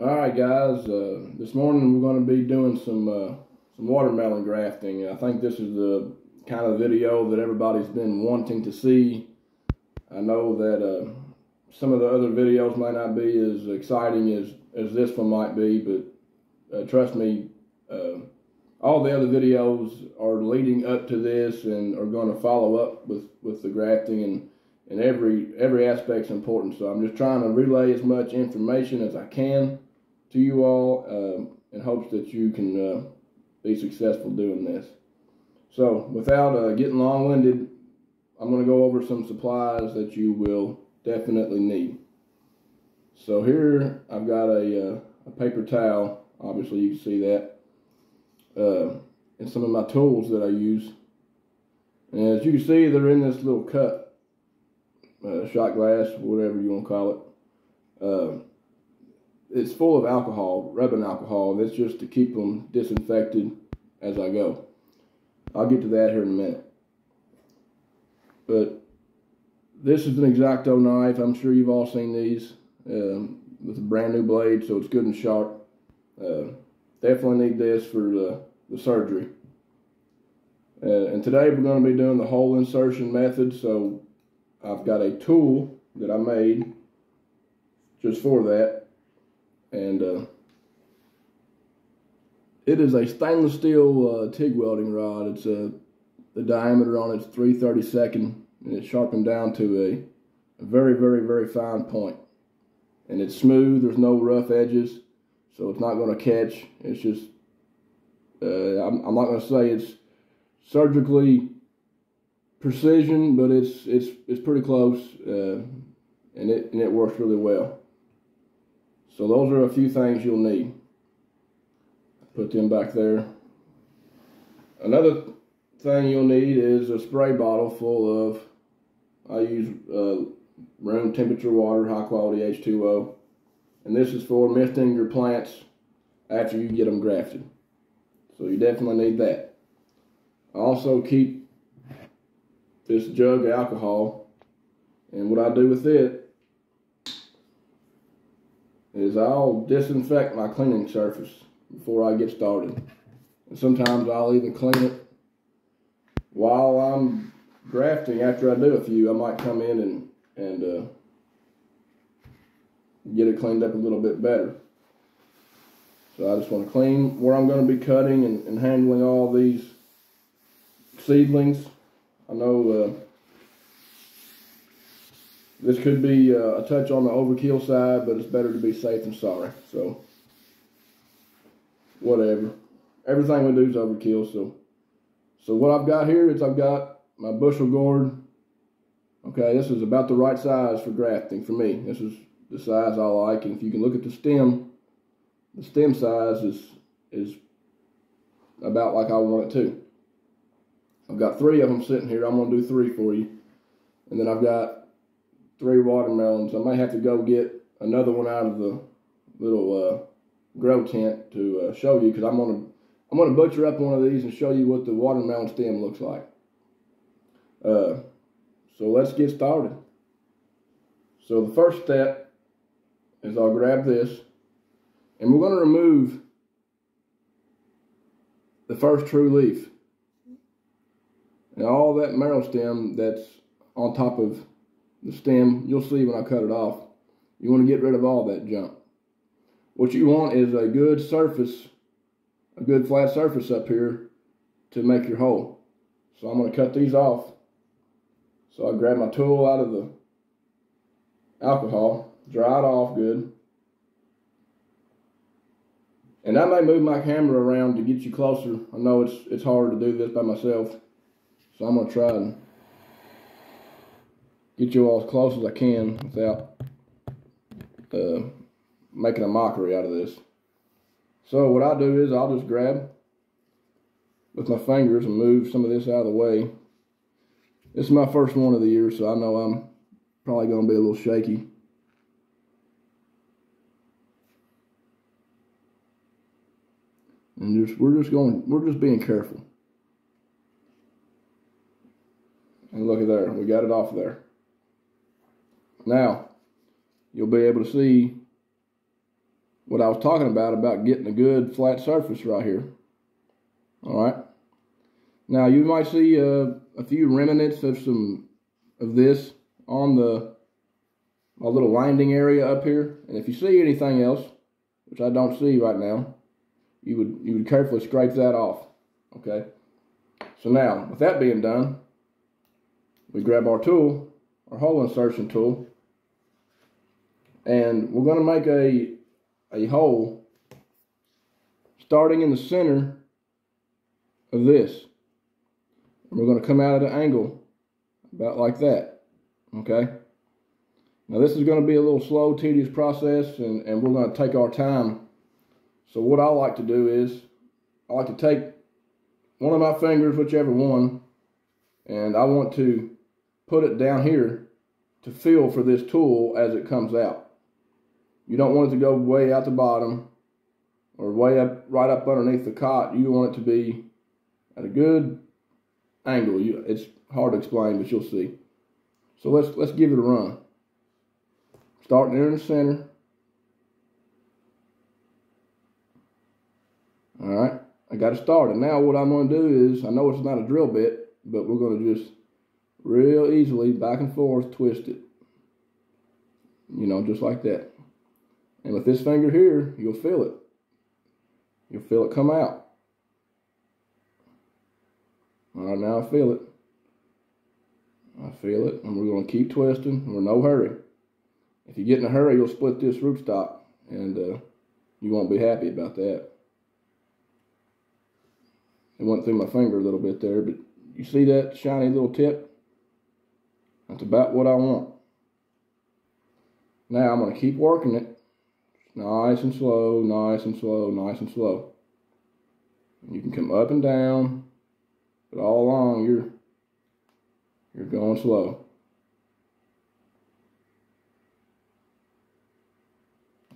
All right, guys. Uh, this morning we're going to be doing some uh, some watermelon grafting. I think this is the kind of video that everybody's been wanting to see. I know that uh, some of the other videos might not be as exciting as as this one might be, but uh, trust me, uh, all the other videos are leading up to this and are going to follow up with with the grafting and and every every aspect's important. So I'm just trying to relay as much information as I can to you all uh, in hopes that you can uh, be successful doing this. So without uh, getting long-winded, I'm going to go over some supplies that you will definitely need. So here I've got a, uh, a paper towel. Obviously you can see that. Uh, and some of my tools that I use. And as you can see, they're in this little cup, uh, shot glass, whatever you want to call it it's full of alcohol, rubbing alcohol, and it's just to keep them disinfected as I go. I'll get to that here in a minute. But this is an X-Acto knife. I'm sure you've all seen these um, with a brand new blade, so it's good and sharp. Uh, definitely need this for the, the surgery. Uh, and today we're going to be doing the hole insertion method, so I've got a tool that I made just for that and uh, it is a stainless steel uh, TIG welding rod. It's a the diameter on it's 332nd, and it's sharpened down to a, a very, very, very fine point. And it's smooth. There's no rough edges, so it's not going to catch. It's just uh, I'm, I'm not going to say it's surgically precision, but it's it's it's pretty close, uh, and it and it works really well. So those are a few things you'll need. Put them back there. Another thing you'll need is a spray bottle full of, I use uh, room temperature water, high quality H2O. And this is for misting your plants after you get them grafted. So you definitely need that. Also keep this jug of alcohol. And what I do with it is I'll disinfect my cleaning surface before I get started. And sometimes I'll even clean it while I'm grafting. After I do a few, I might come in and, and uh, get it cleaned up a little bit better. So I just want to clean where I'm going to be cutting and, and handling all these seedlings. I know uh, this could be uh, a touch on the overkill side, but it's better to be safe than sorry. So, whatever. Everything we do is overkill. So, so what I've got here is I've got my bushel gourd. Okay, this is about the right size for grafting for me. This is the size I like. And if you can look at the stem, the stem size is is about like I want it to. I've got three of them sitting here. I'm going to do three for you. And then I've got three watermelons. I might have to go get another one out of the little uh, grow tent to uh, show you because I'm gonna I'm gonna butcher up one of these and show you what the watermelon stem looks like. Uh, so let's get started. So the first step is I'll grab this and we're going to remove the first true leaf and all that marrow stem that's on top of the stem, you'll see when I cut it off. You want to get rid of all that junk. What you want is a good surface, a good flat surface up here to make your hole. So I'm going to cut these off. So I grab my tool out of the alcohol, dry it off good. And I may move my camera around to get you closer. I know it's it's hard to do this by myself. So I'm going to try and get you all as close as I can without uh, making a mockery out of this. So what I'll do is I'll just grab with my fingers and move some of this out of the way. This is my first one of the year, so I know I'm probably going to be a little shaky. And just we're just going, we're just being careful. And look at there, we got it off there. Now, you'll be able to see what I was talking about, about getting a good flat surface right here. All right. Now you might see uh, a few remnants of some of this on the my little winding area up here. And if you see anything else, which I don't see right now, you would you would carefully scrape that off. Okay. So now, with that being done, we grab our tool, our hole insertion tool, and we're going to make a a hole starting in the center of this. And we're going to come out at an angle about like that. Okay. Now this is going to be a little slow, tedious process, and, and we're going to take our time. So what I like to do is, I like to take one of my fingers, whichever one, and I want to put it down here to feel for this tool as it comes out. You don't want it to go way out the bottom or way up, right up underneath the cot. You want it to be at a good angle. You, it's hard to explain, but you'll see. So let's let's give it a run. Starting there in the center. All right, I got it started. Now what I'm going to do is, I know it's not a drill bit, but we're going to just real easily back and forth twist it. You know, just like that. And with this finger here, you'll feel it. You'll feel it come out. All right, now I feel it. I feel it, and we're going to keep twisting. We're no hurry. If you get in a hurry, you'll split this rootstock, and uh, you won't be happy about that. It went through my finger a little bit there, but you see that shiny little tip? That's about what I want. Now I'm going to keep working it. Nice and slow, nice and slow, nice and slow. You can come up and down, but all along you're you're going slow.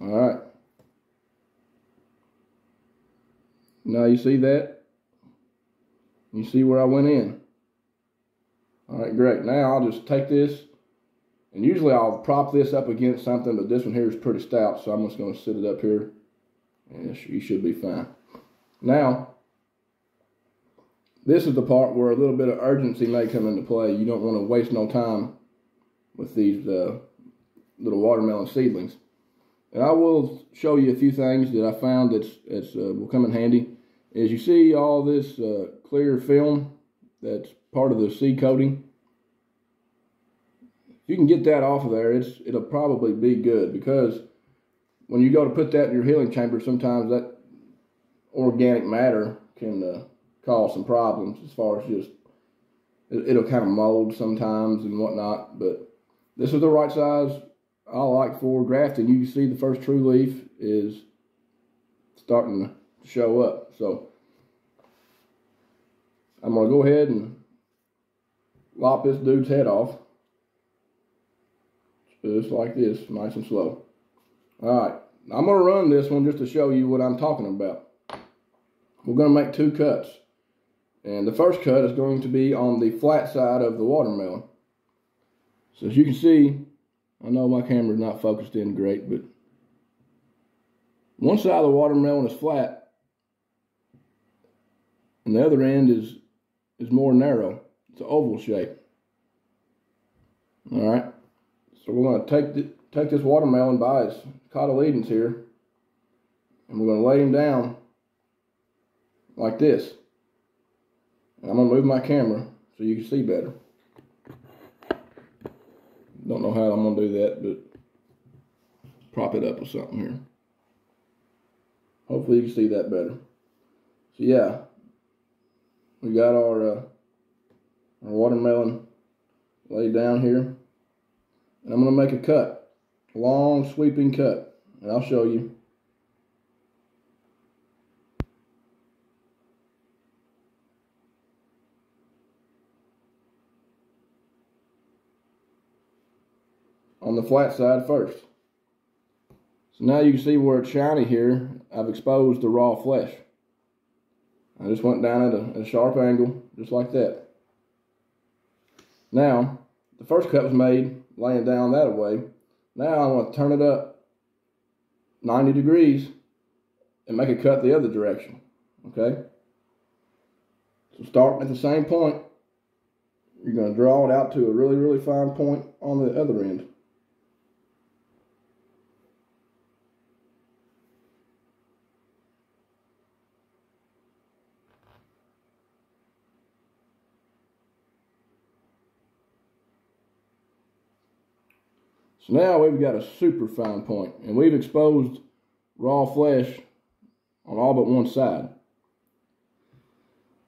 All right. Now you see that? You see where I went in? All right, great. Now I'll just take this, and usually I'll prop this up against something, but this one here is pretty stout, so I'm just going to sit it up here, and you should be fine. Now, this is the part where a little bit of urgency may come into play. You don't want to waste no time with these uh, little watermelon seedlings. And I will show you a few things that I found that's, that's uh, will come in handy. As you see all this uh, clear film that's part of the seed coating, if you can get that off of there, it's it'll probably be good because when you go to put that in your healing chamber, sometimes that organic matter can uh, cause some problems as far as just it, will kind of mold sometimes and whatnot. But this is the right size I like for grafting. You can see the first true leaf is starting to show up. So I'm going to go ahead and lop this dude's head off. Just like this, nice and slow. All right, I'm going to run this one just to show you what I'm talking about. We're going to make two cuts. And the first cut is going to be on the flat side of the watermelon. So as you can see, I know my camera's not focused in great, but one side of the watermelon is flat, and the other end is is more narrow. It's an oval shape. All right. So we're going to take take this watermelon by its cotyledons here, and we're going to lay him down like this. I'm going to move my camera so you can see better. Don't know how I'm going to do that, but prop it up or something here. Hopefully you can see that better. So yeah, we got our, uh, our watermelon laid down here. And I'm going to make a cut, long sweeping cut, and I'll show you. on the flat side first. So now you can see where it's shiny here. I've exposed the raw flesh. I just went down at a, at a sharp angle, just like that. Now, the first cut was made laying down that way. Now I want to turn it up 90 degrees and make a cut the other direction. Okay? So starting at the same point, you're going to draw it out to a really, really fine point on the other end. So now we've got a super fine point and we've exposed raw flesh on all but one side.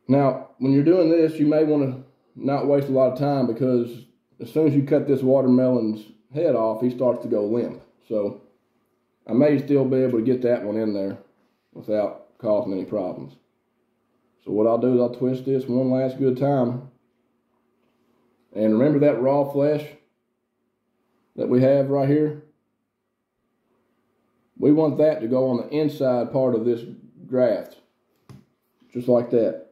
Now, when you're doing this, you may want to not waste a lot of time because as soon as you cut this watermelon's head off, he starts to go limp. So I may still be able to get that one in there without causing any problems. So what I'll do is I'll twist this one last good time. And remember that raw flesh that we have right here? We want that to go on the inside part of this graft. Just like that.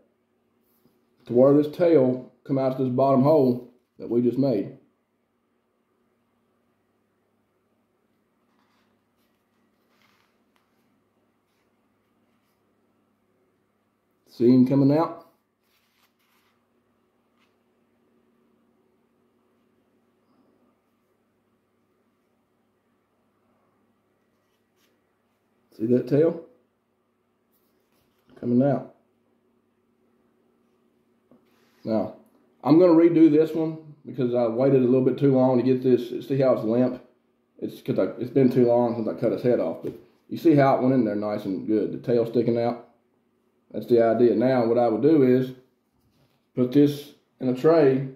To where this tail come out to this bottom hole that we just made. See him coming out? See that tail? Coming out. Now, I'm going to redo this one because I waited a little bit too long to get this. See how it's limp? It's because it's been too long since I cut his head off. But you see how it went in there nice and good. The tail sticking out. That's the idea. Now, what I would do is put this in a tray,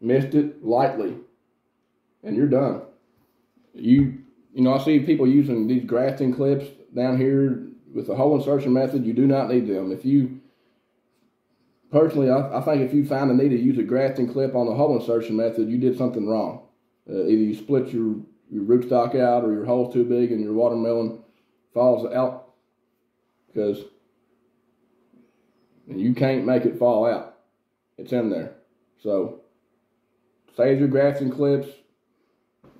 mist it lightly, and you're done. You, you know, I see people using these grafting clips down here with the hole insertion method. You do not need them. If you personally, I, I, think if you find the need to use a grafting clip on the hole insertion method, you did something wrong. Uh, either you split your, your rootstock out or your hole's too big and your watermelon falls out because you can't make it fall out. It's in there. So save your grafting clips,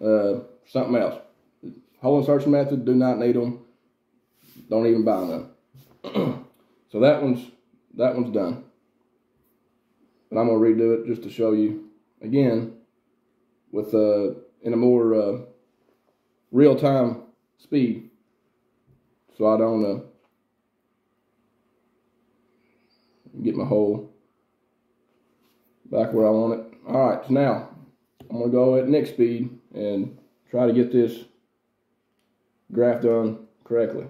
uh, something else. Hole insertion method, do not need them. Don't even buy them. so that one's that one's done. But I'm gonna redo it just to show you again with uh in a more uh, real time speed, so I don't uh, get my hole back where I want it. All right, so now I'm gonna go at next speed and try to get this graft done correctly.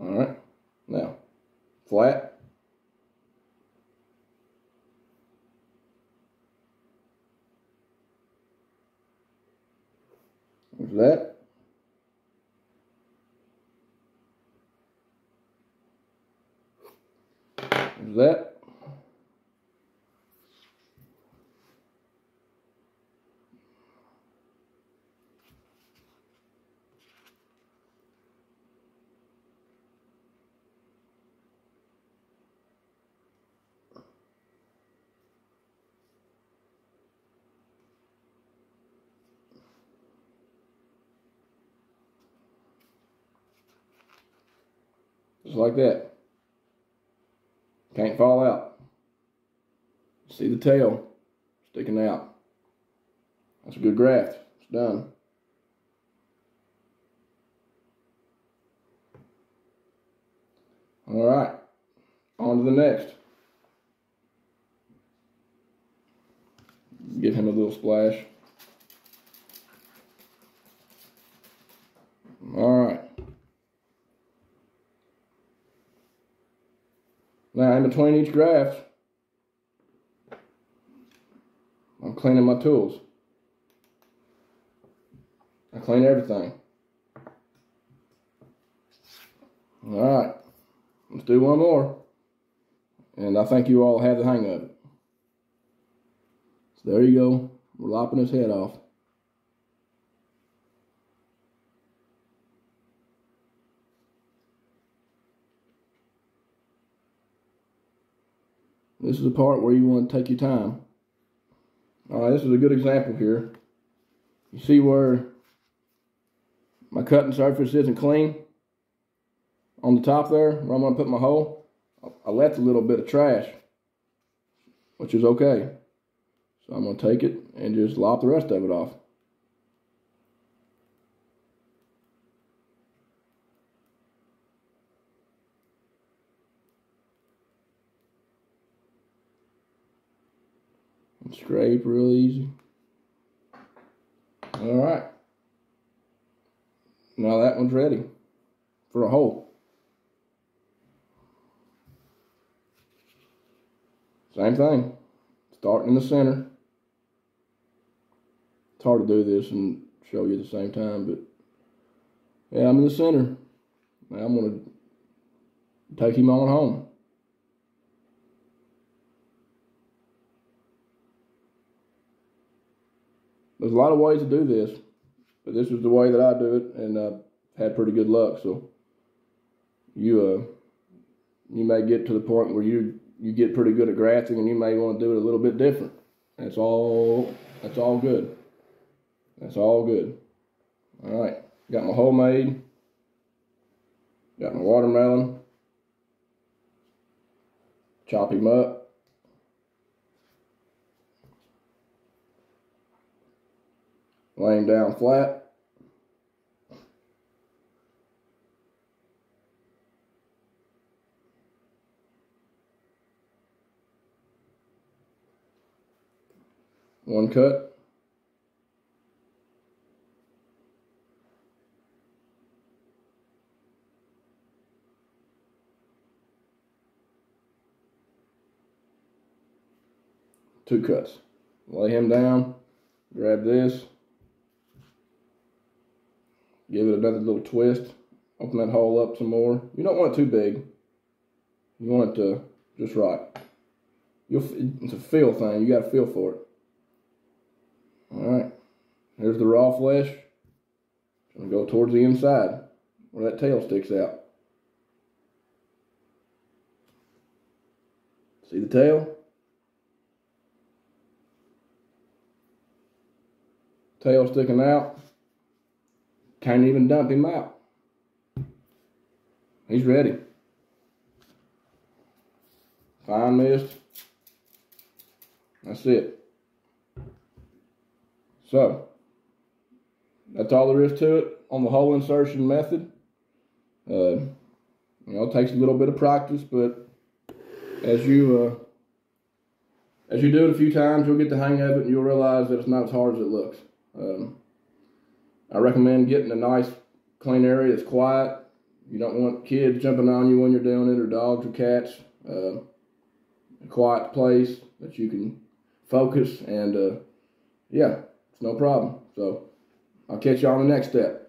All right, now flat. There's that. There's that. Just like that. Can't fall out. See the tail sticking out. That's a good graft. It's done. All right, on to the next. Give him a little splash. All right. Now in between each graft, I'm cleaning my tools. I clean everything. All right, let's do one more. And I think you all have the hang of it. So there you go. We're lopping his head off. This is the part where you want to take your time. All right, this is a good example here. You see where my cutting surface isn't clean on the top there where I'm going to put my hole, I left a little bit of trash, which is okay. So I'm going to take it and just lop the rest of it off. And scrape real easy. All right. Now that one's ready for a hole. Same thing. Starting in the center. It's hard to do this and show you at the same time, but yeah, I'm in the center. Now I'm going to take him on home. There's a lot of ways to do this, but this is the way that I do it, and I've had pretty good luck. So you uh, you may get to the point where you you get pretty good at grafting, and you may want to do it a little bit different. That's all. That's all good. That's all good. All right, got my homemade. Got my watermelon. Chop him up. Lay him down flat. One cut. Two cuts. Lay him down, grab this, give it another little twist, open that hole up some more. You don't want it too big. You want it to just right. You'll, it's a feel thing. You got to feel for it. All right, there's the raw flesh. Gonna go towards the inside where that tail sticks out. See the tail? Tail sticking out. Can't even dump him out. He's ready. Fine mist. That's it. So, that's all there is to it on the hole insertion method. Uh, you know, it takes a little bit of practice, but as you uh, as you do it a few times, you'll get the hang of it, and you'll realize that it's not as hard as it looks. Um, I recommend getting a nice, clean area that's quiet. You don't want kids jumping on you when you're doing it, or dogs or cats. Uh, a quiet place that you can focus, and uh, yeah, it's no problem. So I'll catch you on the next step.